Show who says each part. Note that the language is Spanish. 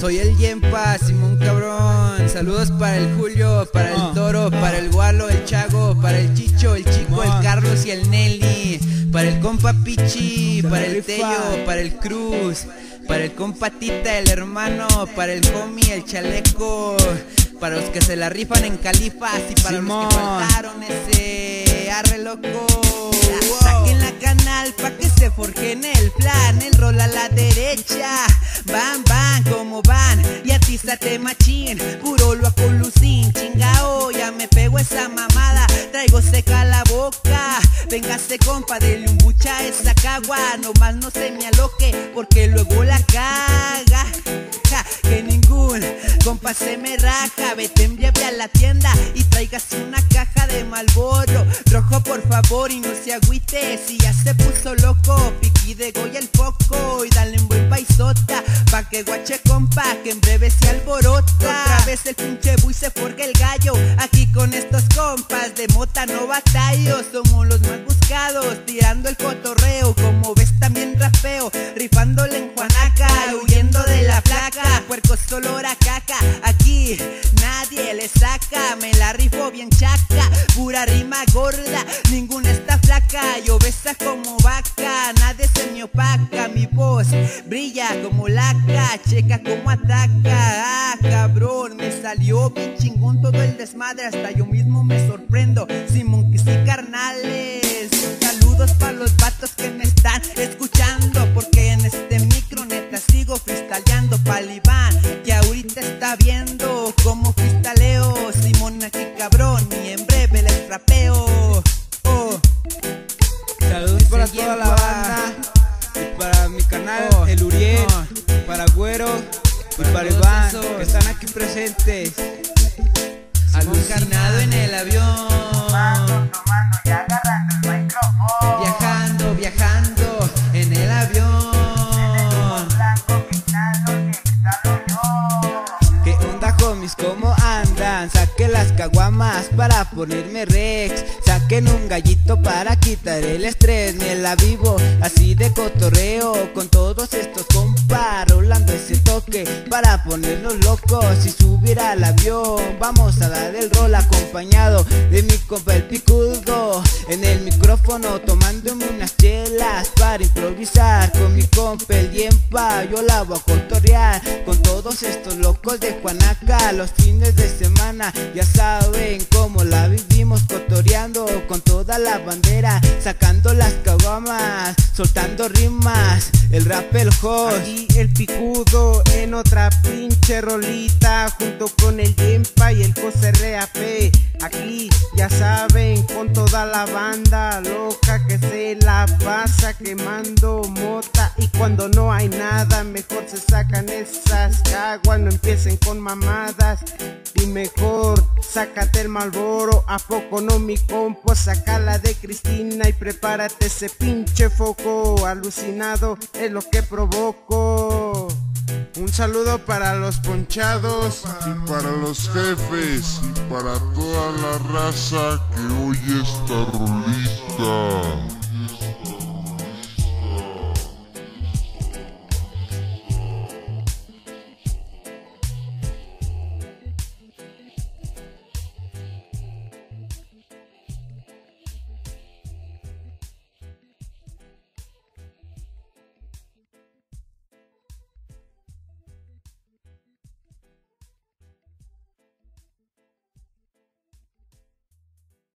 Speaker 1: Soy el Yempa, Simón Cabrón. Saludos para el Julio, para el
Speaker 2: Ah.
Speaker 1: Toro, para el Gualo, el Chago, para el Chicho, el Chico, el
Speaker 2: Ah.
Speaker 1: Carlos y el Nelly. Para el compa Pichi, para el. Tello, para el Cruz. Para el compa Tita, el hermano. Para el homie, el chaleco. Para los que se la rifan en califas y para los que faltaron ese arre loco. Saquen la canal pa' que se forjen el plan. El rol a la derecha. Van. Y atízate machín. Puro lo con lucín. Chingao, ya me pego esa mamada. Traigo seca la boca. Véngase, compa, dele un bucha a esa cagua. Nomás no se me aloque, porque luego la caga. Compa se me raja. Vete en breve a la tienda y tráigase una caja de Malboro. Rojo, por favor, y no se agüite. Si ya se puso loco, piqui de Goya el foco. Y dale un buen paisota, pa' que guache compa, que en breve se alborota. Otra vez el pinche buy se forga el gallo. Aquí con estos compas de mota no batallo. Somos los más buscados, tirando el cotorreo. Como ves, también rapeo, rifándole Solo a caca, aquí nadie le saca. Me la rifo bien chaca, pura rima gorda, ninguna está flaca. Yo besa como vaca, nadie se me opaca. Mi voz brilla como laca, checa como ataca. Ah, cabrón, me salió bien chingón todo el desmadre. Hasta yo mismo me sorprendo. Simón que sí, carnales. Saludos para los vatos que cómo freestyleo. Simón aquí cabrón y en breve les rapeo. Oh.
Speaker 2: Saludos para toda la banda. Y para mi canal,
Speaker 1: Oh,
Speaker 2: el Uriel.
Speaker 1: oh.
Speaker 2: Para Güero. Y
Speaker 1: Para
Speaker 2: para Iván,
Speaker 1: esos.
Speaker 2: que están aquí presentes.
Speaker 1: Alucinado en el avión. Viajando,
Speaker 2: andan? Saquen las caguamas para ponerme rex. Saquen un gallito para quitar el estrés. Me la vivo así de cotorreo con todos estos para ponernos locos y subir al avión. Vamos a dar el rol acompañado de mi compa el picudo. En el micrófono tomándome unas chelas para improvisar con mi compa el Yempa. Yo la voy a cotorrear con todos estos locos de Juanaca. Los fines de semana ya saben cómo la vivimos cotoreando con toda la bandera, sacando las caguamas, soltando rimas. El rap el host.
Speaker 3: Aquí el picudo en otra pinche rolita junto con el Yempa y el José RAP. Aquí ya saben con toda la banda loca que se la pasa quemando mota y cuando no hay nada mejor se sacan esas caguas, no empiecen con mamadas y mejor sácate el Malboro, a poco no mi compo, la de Cristina y prepárate ese pinche foco, alucinado es lo que provoco.
Speaker 4: Saludo para los ponchados y para los jefes y para toda la raza que oye esta rolita.